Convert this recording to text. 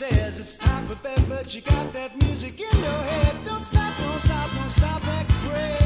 says it's time for bed, but you got that music in your head. Don't stop, don't stop, don't stop that craze.